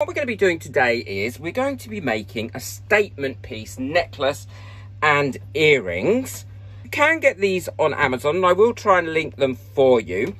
What we're going to be doing today is we're going to be making a statement piece necklace and earrings. You can get these on Amazon and I will try and link them for you.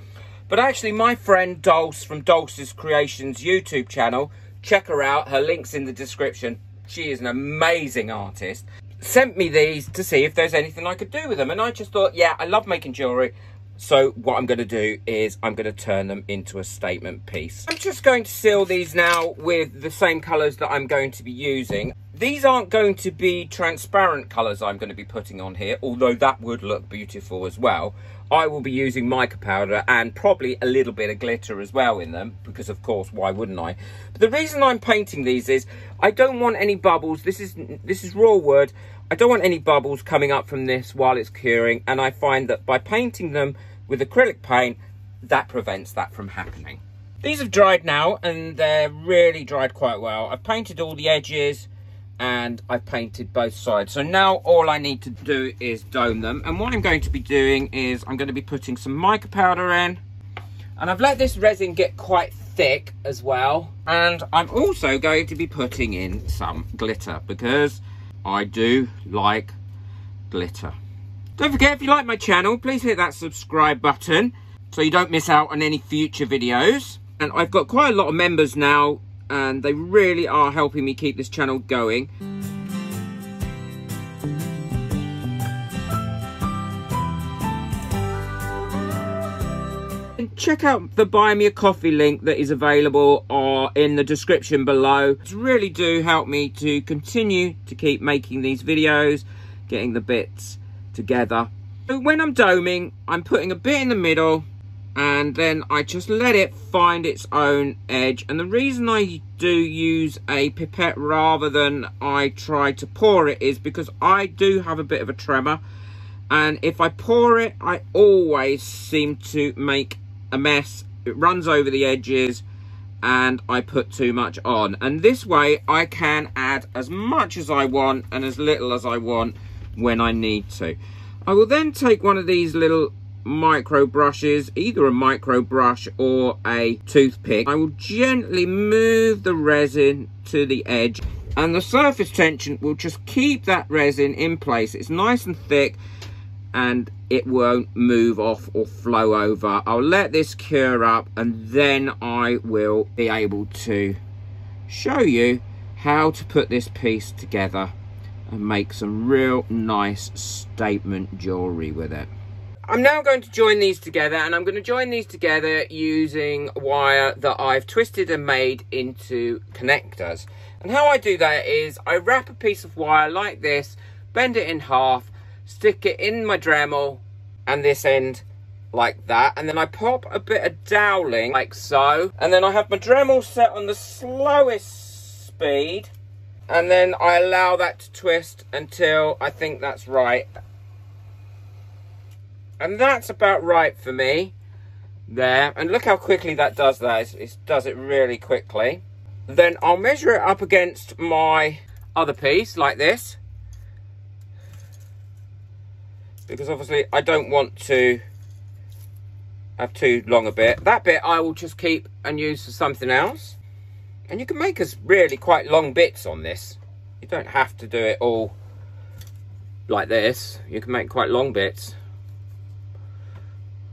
But actually my friend Dulce from Dulce's Creations YouTube channel, check her out, her link's in the description. She is an amazing artist. Sent me these to see if there's anything I could do with them. And I just thought, yeah, I love making jewellery. So what I'm going to do is I'm going to turn them into a statement piece. I'm just going to seal these now with the same colours that I'm going to be using. These aren't going to be transparent colours I'm going to be putting on here, although that would look beautiful as well. I will be using mica powder and probably a little bit of glitter as well in them, because of course, why wouldn't I? But the reason I'm painting these is I don't want any bubbles. This is, this is raw wood. I don't want any bubbles coming up from this while it's curing, and I find that by painting them with acrylic paint, that prevents that from happening. These have dried now, and they're really dried quite well. I've painted all the edges, and I've painted both sides. So now all I need to do is dome them. And what I'm going to be doing is I'm going to be putting some mica powder in. And I've let this resin get quite thick as well. And I'm also going to be putting in some glitter because I do like glitter. Don't forget, if you like my channel, please hit that subscribe button so you don't miss out on any future videos. And I've got quite a lot of members now and they really are helping me keep this channel going. Check out the buy me a coffee link that is available or in the description below. It's really do help me to continue to keep making these videos, getting the bits together. When I'm doming, I'm putting a bit in the middle and then I just let it find its own edge. And the reason I do use a pipette rather than I try to pour it is because I do have a bit of a tremor. And if I pour it, I always seem to make a mess. It runs over the edges and I put too much on. And this way I can add as much as I want and as little as I want when I need to. I will then take one of these little micro brushes, either a micro brush or a toothpick. I will gently move the resin to the edge and the surface tension will just keep that resin in place. It's nice and thick and it won't move off or flow over. I'll let this cure up and then I will be able to show you how to put this piece together and make some real nice statement jewellery with it. I'm now going to join these together and I'm going to join these together using wire that I've twisted and made into connectors. And how I do that is I wrap a piece of wire like this, bend it in half, stick it in my Dremel and this end like that. And then I pop a bit of doweling like so. And then I have my Dremel set on the slowest speed and then I allow that to twist until I think that's right. And that's about right for me there. And look how quickly that does that. It does it really quickly. Then I'll measure it up against my other piece like this. Because obviously I don't want to have too long a bit. That bit I will just keep and use for something else. And you can make us really quite long bits on this. You don't have to do it all like this. You can make quite long bits.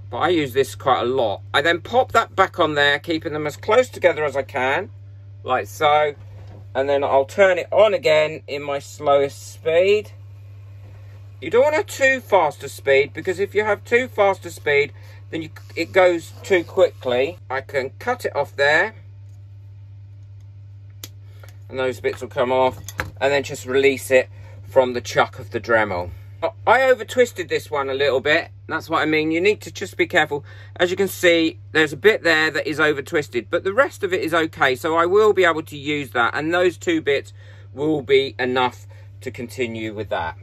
But I use this quite a lot. I then pop that back on there, keeping them as close together as I can. Like so. And then I'll turn it on again in my slowest speed. You don't want a too fast a speed because if you have too fast a speed, then you, it goes too quickly. I can cut it off there and those bits will come off and then just release it from the chuck of the Dremel. I over twisted this one a little bit. That's what I mean. You need to just be careful. As you can see, there's a bit there that is over twisted, but the rest of it is okay. So I will be able to use that. And those two bits will be enough to continue with that.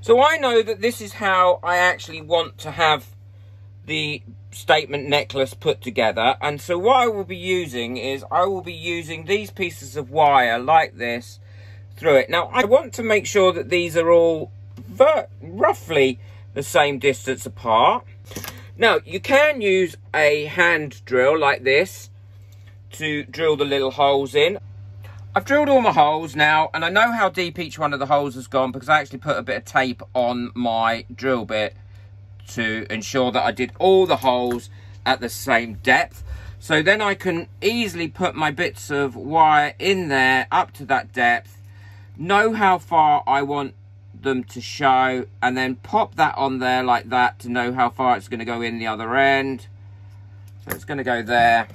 So I know that this is how I actually want to have the statement necklace put together and so what I will be using is I will be using these pieces of wire like this through it now I want to make sure that these are all roughly the same distance apart now you can use a hand drill like this to drill the little holes in. I've drilled all my holes now and I know how deep each one of the holes has gone because I actually put a bit of tape on my drill bit to ensure that I did all the holes at the same depth. So then I can easily put my bits of wire in there up to that depth, know how far I want them to show, and then pop that on there like that to know how far it's going to go in the other end. So it's going to go there.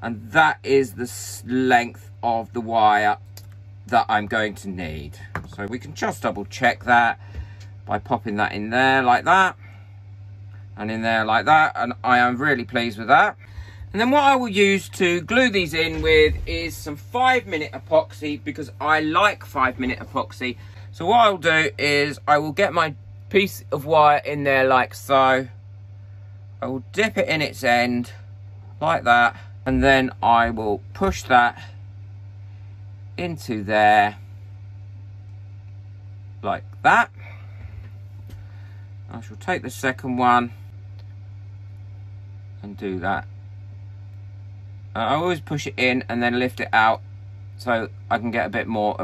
And that is the length of the wire that I'm going to need. So we can just double check that by popping that in there like that and in there like that and I am really pleased with that and then what I will use to glue these in with is some five minute epoxy because I like five minute epoxy so what I'll do is I will get my piece of wire in there like so I will dip it in its end like that and then I will push that into there like that I shall take the second one and do that. I always push it in and then lift it out so I can get a bit more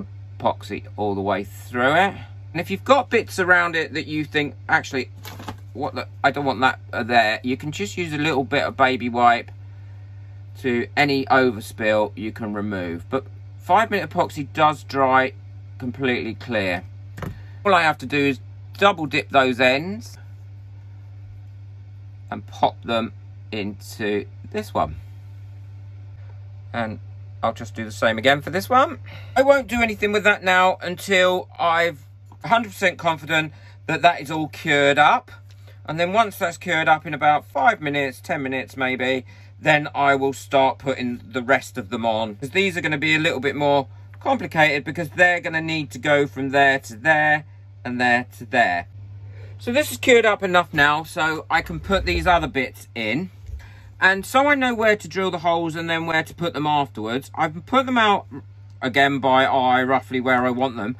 epoxy all the way through it. And if you've got bits around it that you think, actually, what the, I don't want that there, you can just use a little bit of baby wipe to any overspill you can remove. But five minute epoxy does dry completely clear. All I have to do is double dip those ends and pop them into this one. And I'll just do the same again for this one. I won't do anything with that now until I've 100% confident that that is all cured up. And then once that's cured up in about five minutes, 10 minutes maybe, then I will start putting the rest of them on. Because these are going to be a little bit more complicated because they're going to need to go from there to there and there to there. So this is cured up enough now so I can put these other bits in. And so I know where to drill the holes and then where to put them afterwards. I've put them out again by eye, roughly where I want them.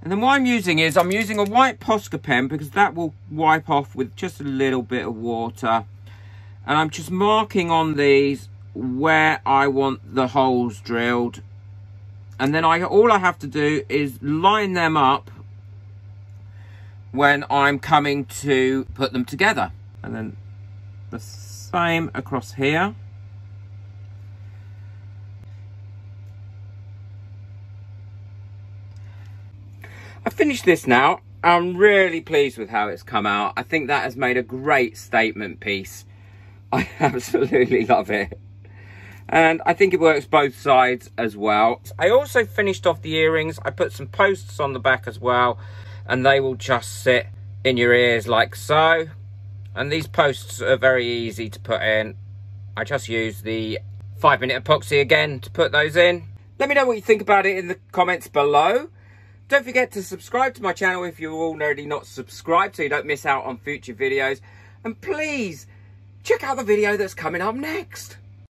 And then what I'm using is, I'm using a white Posca pen because that will wipe off with just a little bit of water. And I'm just marking on these where I want the holes drilled. And then I all I have to do is line them up when I'm coming to put them together. And then the same across here. I finished this now. I'm really pleased with how it's come out. I think that has made a great statement piece. I absolutely love it. And I think it works both sides as well. I also finished off the earrings. I put some posts on the back as well. And they will just sit in your ears like so. And these posts are very easy to put in. I just use the five minute epoxy again to put those in. Let me know what you think about it in the comments below. Don't forget to subscribe to my channel if you're already not subscribed so you don't miss out on future videos. And please, check out the video that's coming up next.